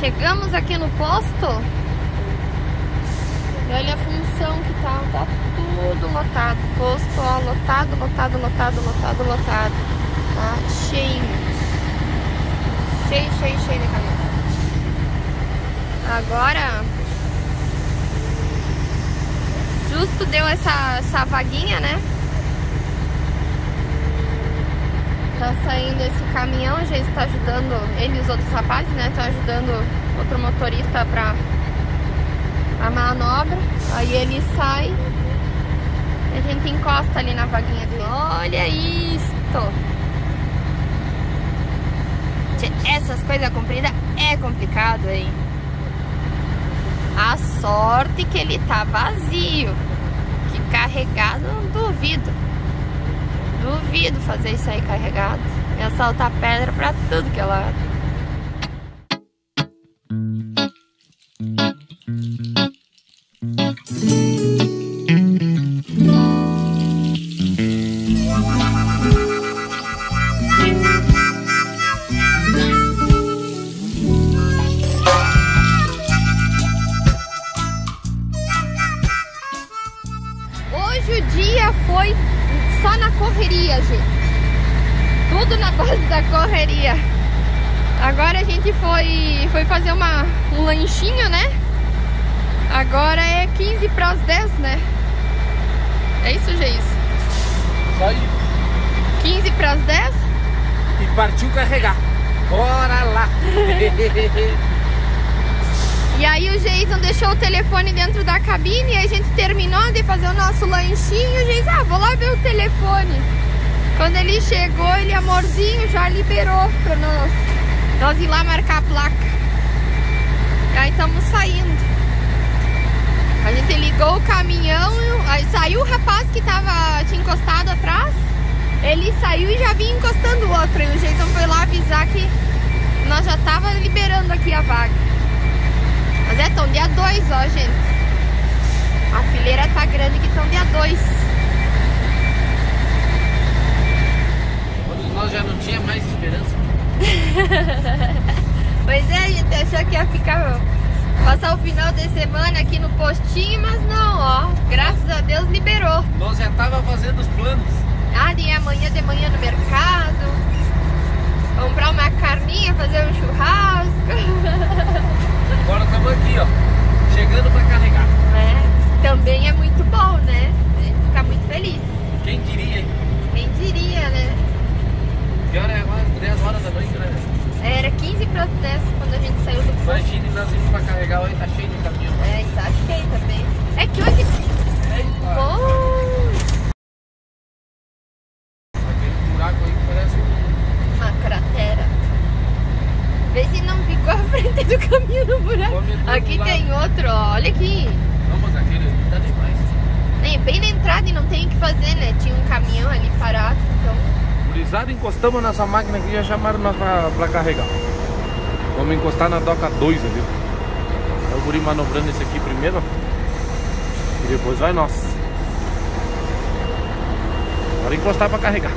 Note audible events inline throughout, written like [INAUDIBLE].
Chegamos aqui no posto. E olha a função que tá. Tá tudo lotado. Posto, ó, lotado, lotado, lotado, lotado, lotado. Tá cheio. Cheio, cheio, cheio de caminhão. Agora justo deu essa, essa vaguinha, né? Tá saindo esse caminhão, já está ajudando ele e os outros rapazes, né? Estão ajudando outro motorista pra a manobra. Aí ele sai e a gente encosta ali na vaguinha dele. Olha isto! Essas coisas compridas é complicado, hein? A sorte que ele tá vazio. Que carregado, duvido. Duvido fazer isso aí carregado. Ia saltar pedra pra tudo que é lado. Base da correria. Agora a gente foi, foi fazer uma, um lanchinho, né? Agora é 15 para as 10, né? É isso, Geis? Só aí. 15 para as 10? E partiu carregar. Bora lá. [LAUGHS] E aí o Jason deixou o telefone dentro da cabine e a gente terminou de fazer o nosso lanchinho. O ah, vou lá ver o telefone. Quando ele chegou, ele, amorzinho, já liberou pra nós, nós ir lá marcar a placa. E aí estamos saindo. A gente ligou o caminhão, aí saiu o rapaz que tava, tinha encostado atrás. Ele saiu e já vinha encostando o outro. E o Jason foi lá avisar que nós já tava liberando aqui a vaga. Mas é, tão dia 2, ó, gente. A fileira tá grande que estão dia 2. Quando nós já não tinha mais esperança. [LAUGHS] pois é, a gente achou que ia ficar. Passar o final de semana aqui no postinho, mas não, ó. Graças a Deus liberou. Nós já tava fazendo os planos. Ah, de amanhã de manhã no mercado. Comprar uma carninha, fazer um churrasco. [LAUGHS] Agora estamos aqui, ó. Chegando para carregar. É, também é muito bom, né? A gente fica muito feliz. Quem diria, hein? Quem diria, né? Que hora é agora? 10 horas da noite, né? Era 15 para 10 quando a gente saiu do posto. Imagina nós indo para carregar, hoje tá cheio de caminhão. É, tá cheio também. É que hoje... Eita. Pois, Aquele buraco aí parece um... uma cratera. Vê se não ficou a frente do caminho no buraco. Aqui tem outro, ó. Olha aqui. Não, mas aquele tá demais. Nem bem na entrada e não tem o que fazer, né? Tinha um caminhão ali parado, então... Gurizada, encostamos nessa máquina aqui e já chamaram nós pra, pra carregar. Vamos encostar na doca 2 ali. É o guri manobrando esse aqui primeiro. E depois vai nós. Bora encostar pra carregar.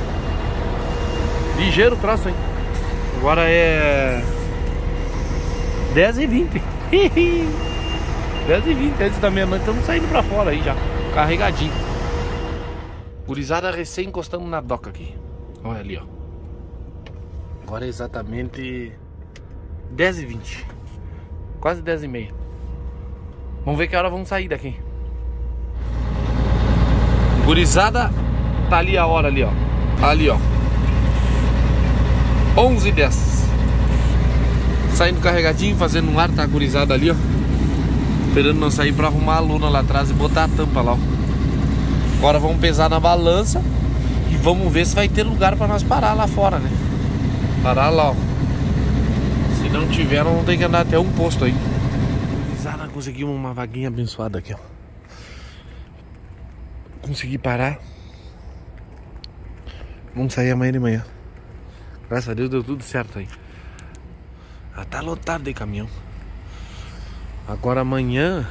Ligeiro o troço, hein? Agora é... 10 e 20 10 [LAUGHS] e 20 antes da meia-noite estamos saindo pra fora aí já Carregadinho Gurizada recém encostamos na doca aqui Olha ali, ó. Agora é exatamente 10 e 20 Quase 10 e meia. Vamos ver que hora vamos sair daqui. Gurizada, tá ali a hora ali, ó. Ali, ó. 11 e 10 Saindo carregadinho, fazendo um ar, tá a gurizada ali, ó. Esperando nós sair pra arrumar a luna lá atrás e botar a tampa lá, ó. Agora vamos pesar na balança e vamos ver se vai ter lugar pra nós parar lá fora, né? Parar lá, ó. Se não tiver, nós vamos ter que andar até um posto aí. Gurizada, conseguimos uma vaguinha abençoada aqui, ó. Consegui parar. Vamos sair amanhã de manhã. Graças a Deus deu tudo certo aí. Já tá lotado de caminhão. Agora amanhã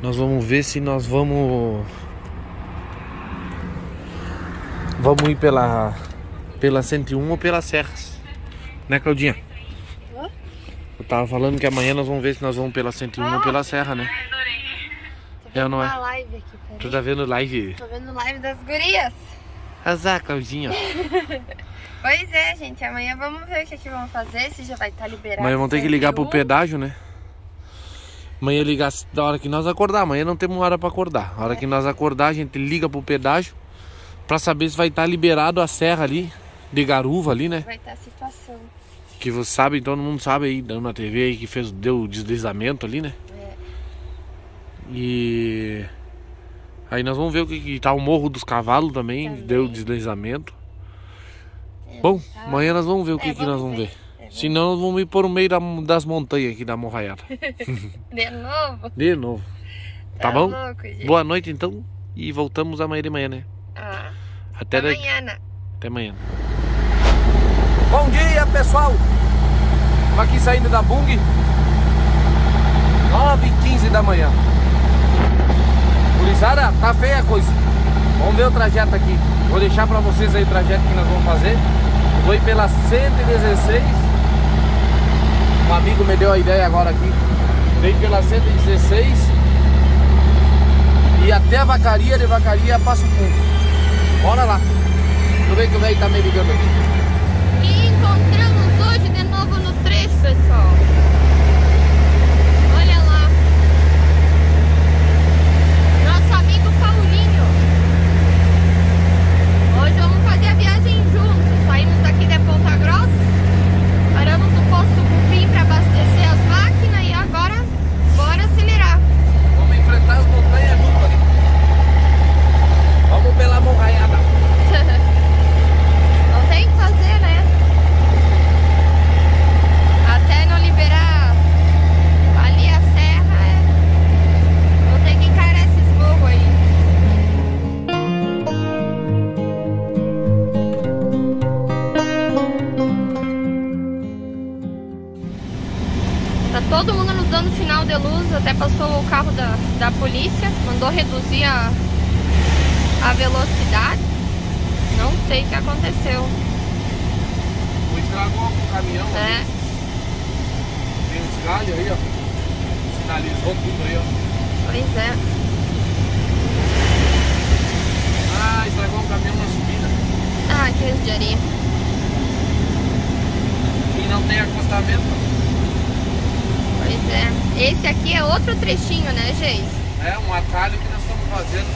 nós vamos ver se nós vamos vamos ir pela pela 101 ou pelas serras. Né, Claudinha? Hã? tava falando que amanhã nós vamos ver se nós vamos pela 101 ou pela Serra, né? É ou não é? live aqui. Tu tá vendo live? Tô vendo live das gurias. Azar, Claudinha. [LAUGHS] Pois é, gente. Amanhã vamos ver o que, que vamos fazer. Se já vai estar liberado. Amanhã vamos ter que ligar pro 101. pedágio, né? Amanhã ligar da hora que nós acordar. Amanhã não temos hora pra acordar. A hora que nós acordar, a gente liga pro pedágio pra saber se vai estar liberado a serra ali, de garuva ali, né? Vai estar a situação. Que você sabe, todo mundo sabe aí, dando na TV aí que fez, deu o deslizamento ali, né? É. E aí nós vamos ver o que, que tá o Morro dos Cavalos também, Também. deu deslizamento. É, Bom, tá. amanhã nós vamos ver o que, É, que nós vamos ver. ver. É, vamos Senão nós vamos ir por meio da- das montanhas aqui da Morraiada. [LAUGHS] De novo? De novo. Tá bom? louco. Boa noite então. E voltamos amanhã de manhã, né? Ah, Até, até daqui- amanhã. né? Até amanhã. Bom dia, pessoal. Estamos aqui saindo da Bung. 9h15 da manhã. Gurizada, tá feia a coisa. Vamos ver o trajeto aqui. Vou deixar pra vocês aí o trajeto que nós vamos fazer. Vou ir pela 116. Um amigo me deu a ideia agora aqui. Vem pela 116 e até a vacaria, de vacaria Passo Fundo. Bora lá. Tudo bem que o velho tá me ligando aqui. E encontramos hoje de novo no trecho, pessoal. Reduzir a, a velocidade. Não sei o que aconteceu. O estragou o caminhão. ali. É, Tem uns galhos aí, ó. Sinalizou tudo aí, ó. pois é. Ah, estragou o caminhão na subida. Ah, que judiaria. E não tem acostamento. Pois é. Esse aqui é outro trechinho, né, Geis? É um atalho fazendo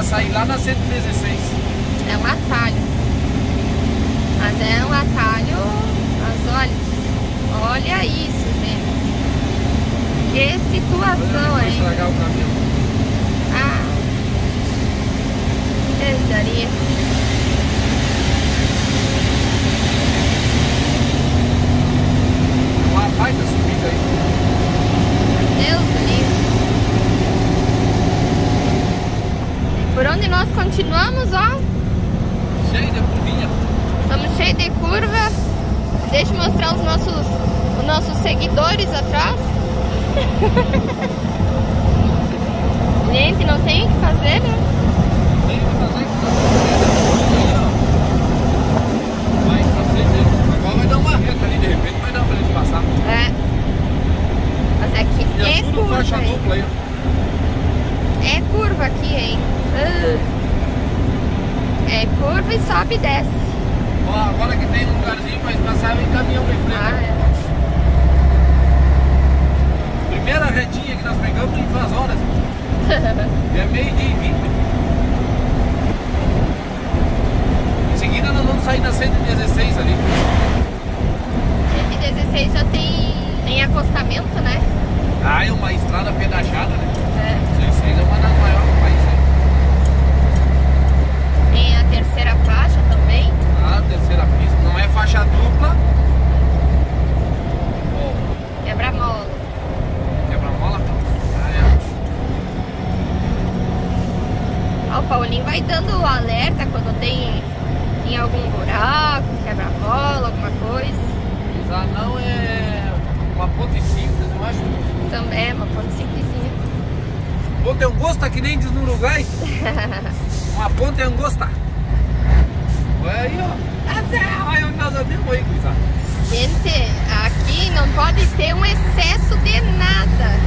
Isso. sair lá na 116. É um atalho. Mas é um atalho. Mas olha. Olha isso, gente. Que situação, hein? estragar o caminhão. Ah. Que judiaria. Uma baita subida aí. Deus do livre. E Por onde nós continuamos, ó. Cheio de curvinha. Estamos cheios de curva. Deixa eu mostrar os nossos, os nossos seguidores atrás. Gente, não tem o que fazer, né? Tem que fazer que tá fazendo aí, ó. Vai pra frente. Agora vai dar uma reta ali, de repente vai dar pra gente passar. É. Mas aqui E é é tudo curva, faixa hein? dupla aí, ó. É curva aqui, hein? Ah. É curva e sobe e desce. Ó, agora que tem um lugarzinho pra passar, vem caminhão em frente. Ah, é. Primeira retinha que nós pegamos em duas horas. É meio dia e vinte. Em seguida nós vamos sair na 116 ali. 116 já tem, tem acostamento, né? Ah, é uma estrada pedachada, né? É. 16 é uma das maiores do país, né? Tem a terceira faixa também. Ah, terceira pista. Não é faixa dupla. Quebra-mola. quebra-mola. Ah, é. Ó, O Paulinho vai dando o alerta quando tem em algum buraco, quebra-mola, alguma coisa. Já não é uma ponte simples, mais é, Também é uma ponte simplesinha. Ponte angosta que nem diz no Uruguai. [LAUGHS] uma ponte é angosta. Olha aí, ó. Olha o nós andamos aí, Gente, aqui não pode ter um excesso de nada.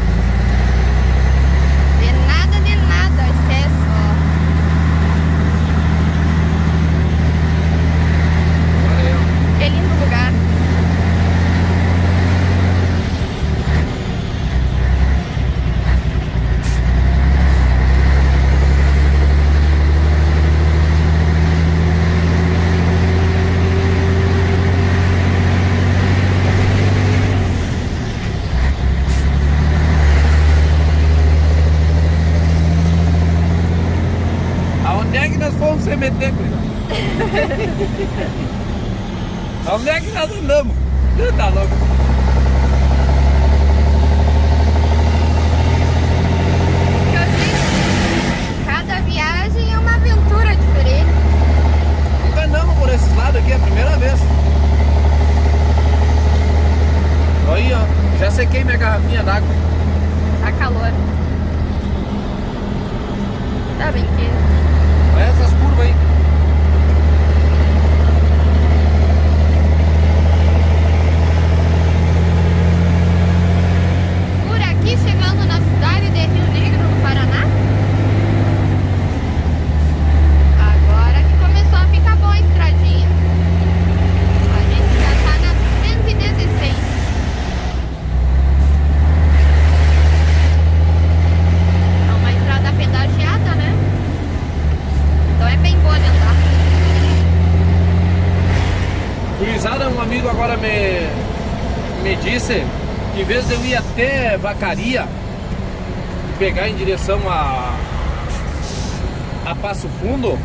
Já sequei minha garrafinha d'água. Tá calor. Tá bem quente. Olha essas curvas aí. Por aqui, chegando na cidade de Rio Negro, no Paraná. Agora que começou a ficar boa a estradinha. A gente já tá na 116. É uma estrada pedagiada, né? Então é bem boa de andar. Gurizada, um amigo agora me, me disse que em vez de eu ir até Vacaria e pegar em direção a, a Passo Fundo,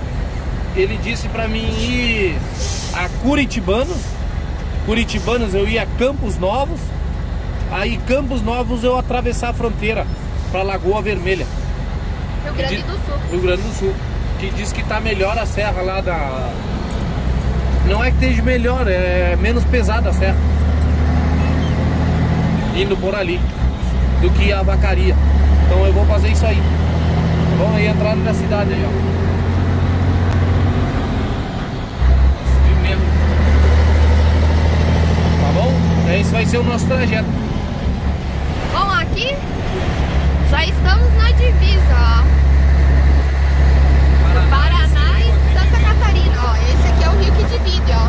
ele disse pra mim ir a Curitibanos. Curitibanos eu ia a Campos Novos. Aí Campos Novos eu atravessar a fronteira pra Lagoa Vermelha, Rio Grande De- do Sul. Rio Grande do Sul. Que diz que tá melhor a serra lá da. Não é que esteja melhor, é menos pesada a serra. Indo por ali. Do que a vacaria. Então eu vou fazer isso aí. Vamos aí entrar na cidade aí, ó. Tá bom? Esse vai ser o nosso trajeto. Bom, aqui já estamos na divisa, ó. Paraná e Santa Catarina, ó. Esse aqui é o rio que divide, ó.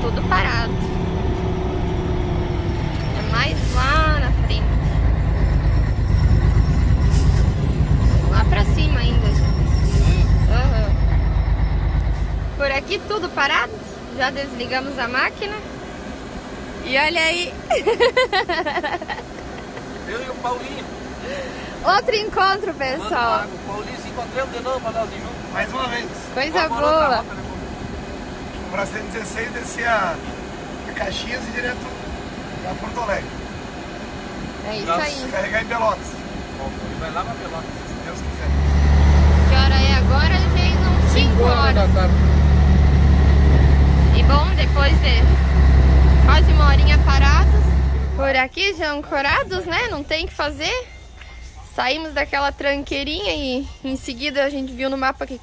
Tudo parado. É mais lá na frente. Lá pra cima ainda. Aham. Por aqui tudo parado. Já desligamos a máquina. E olha aí, [LAUGHS] Eu e o Paulinho. outro encontro, pessoal. O Paulinho se encontramos de novo pra nós. Mais uma vez. Coisa boa. Para 116 descia a Caxias e direto para Porto Alegre. É isso Nossa, aí. Carregar em Pelotas, Bom, Ele vai lá pra Pelotas. se Deus quiser. Que hora é agora, gente? 5 horas. da tarde. E bom, depois de quase uma horinha parados, por aqui já ancorados, né? Não tem o que fazer. Saímos daquela tranqueirinha e em seguida a gente viu no mapa que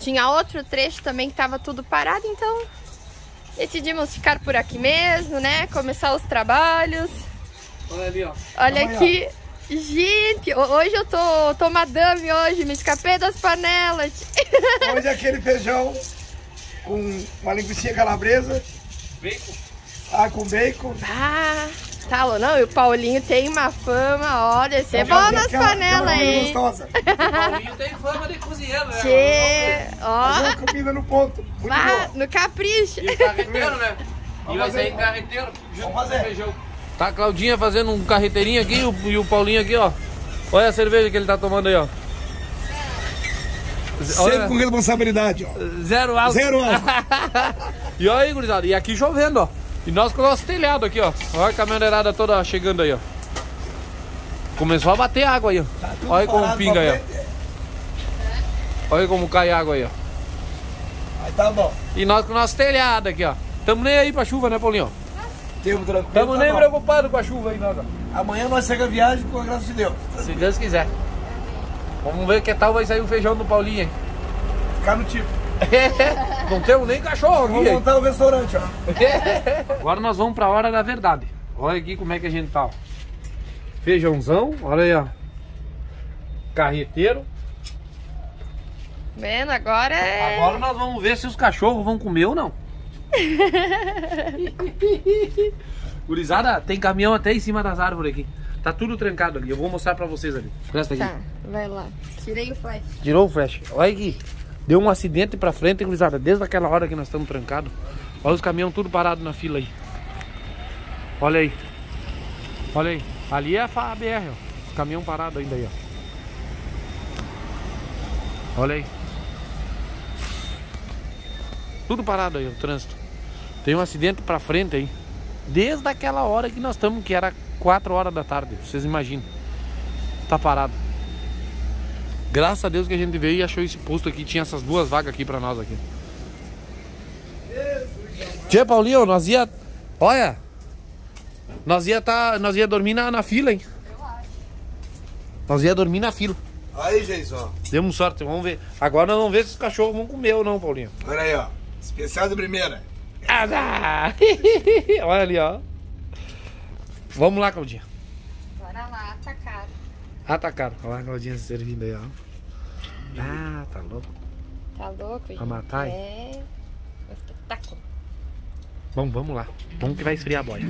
tinha outro trecho também que estava tudo parado, então decidimos ficar por aqui mesmo, né? Começar os trabalhos. Olha ali, ó. Olha Amanhã. aqui, Gente, ho- hoje eu tô, tô madame hoje, me escapei das panelas. [LAUGHS] Hoje é aquele feijão com uma linguiça calabresa, Bacon. ah, com bacon. Ah, tá louco. Não, e o Paulinho tem uma fama, ó, de ser bom nas panelas, gostosa. O [LAUGHS] Paulinho tem fama de cozinheiro, né? Ó, comida no ponto. Muito ah, boa. no capricho. E o carreteiro, né? E vai sair carreteiro junto Vamos com fazer. feijão. Tá a Claudinha fazendo um carreteirinho aqui e o, e o Paulinho aqui, ó. Olha a cerveja que ele tá tomando aí, ó. Sempre com responsabilidade, ó. Zero álcool. Zero álcool. [LAUGHS] E olha aí, gurizada. E aqui chovendo, ó. E nós com o nosso telhado aqui, ó. Olha a caminhoneirada toda chegando aí, ó. Começou a bater água aí, ó. Tudo Olha como pinga aí, ó. Olha como cai água aí, ó. Aí tá bom. E nós com o nosso telhado aqui, ó. Tamo nem aí pra chuva, né, Paulinho? Tempo tranquilo. Tamo tá nem preocupados com a chuva aí, nós, ó. Amanhã nós segue a viagem com a graça de Deus. Se Deus quiser. Vamos ver que tal vai sair o feijão do Paulinho, hein? Ficar no tipo. [LAUGHS] Não temos nem cachorro Vamos aqui. hein? montar o restaurante, ó. [LAUGHS] Agora nós vamos pra hora da verdade. Olha aqui como é que a gente tá. ó. Feijãozão, olha aí, ó. Carreteiro. Vendo, agora é... Agora nós vamos ver se os cachorros vão comer ou não. [LAUGHS] Gurizada, tem caminhão até em cima das árvores aqui. Tá tudo trancado ali. Eu vou mostrar pra vocês ali. Presta aqui. Tá, vai lá. Tirei o flash. Tirou o flash. Olha aqui. Deu um acidente pra frente, gurizada. Desde aquela hora que nós estamos trancados. Olha os caminhões tudo parados na fila aí. Olha aí. Olha aí. Ali é a BR, ó. Os caminhão parado ainda aí, ó. Olha aí. Tudo parado aí, o trânsito. Tem um acidente pra frente aí. Desde aquela hora que nós estamos, que era 4 horas da tarde. Vocês imaginam. Tá parado. Graças a Deus que a gente veio e achou esse posto aqui. Tinha essas duas vagas aqui pra nós aqui. Tia Paulinho, nós ia. Olha! Nós ia tá. Nós ia dormir na, na fila, hein? Nós ia dormir na fila. Aí, gente, ó. Demos sorte, vamos ver. Agora nós vamos ver se os cachorros vão comer ou não, Paulinho. Olha aí, ó. Especial de primeira. Ah, [LAUGHS] dá! Olha ali, ó. Vamos lá, Claudinha. Bora lá, tá caro. Olha a Claudinha se servindo aí, ó. Ah, tá louco. Tá louco, gente? Pra matar? É... um espetáculo. Vamos, vamos lá. Vamos que vai esfriar a boia.